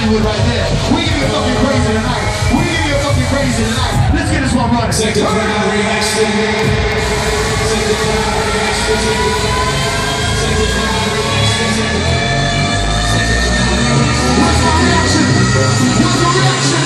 Hollywood right there. We give you get fucking crazy tonight. We give you a fucking crazy tonight. Let's get this one running. Take the crowd reaction. Take the crowd reaction. Take the crowd reaction. What's my reaction? What's my reaction?